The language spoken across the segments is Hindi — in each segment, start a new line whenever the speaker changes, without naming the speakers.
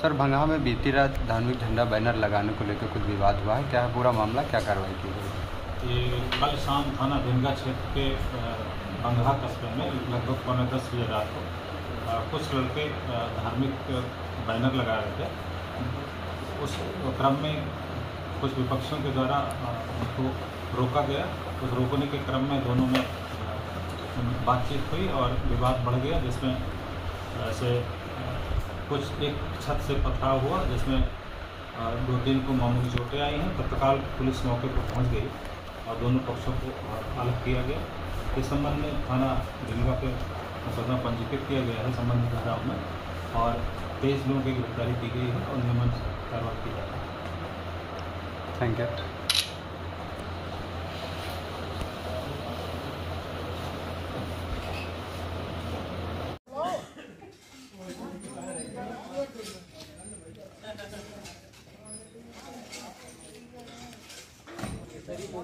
सर भंगा में बीती रात धार्मिक झंडा बैनर लगाने को लेकर कुछ विवाद हुआ है? क्या है पूरा मामला क्या कार्रवाई की गई
ये कल शाम थाना भिंगा क्षेत्र के बंगहा कस्बे में लगभग पौने दस बजे रात को कुछ लड़के धार्मिक बैनर लगा रहे थे। उस क्रम में कुछ विपक्षियों के द्वारा उनको रोका गया। उस रोकने के क्रम में दोनों में बातचीत हुई और विवाद बढ़ गया जिसमें अ, कुछ एक छत से पथराव हुआ, जिसमें दो तीन को मामूली चोटें आई हैं। तत्काल पुलिस मौके पर पहुँच गई और दोनों पक्षों को अलग किया गया। इस संबंध में थाना ढिलवा के मुकदमा पंजीकृत किया गया है संबंधित धाराओं में और तेईस लोगों की गिरफ्तारी की गई है और नियमन कार्रवाई की जा रही है।
Thank you You are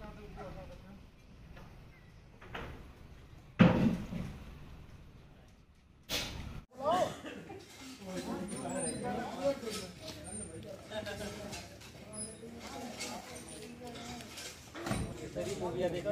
not the मूवियाँ देखा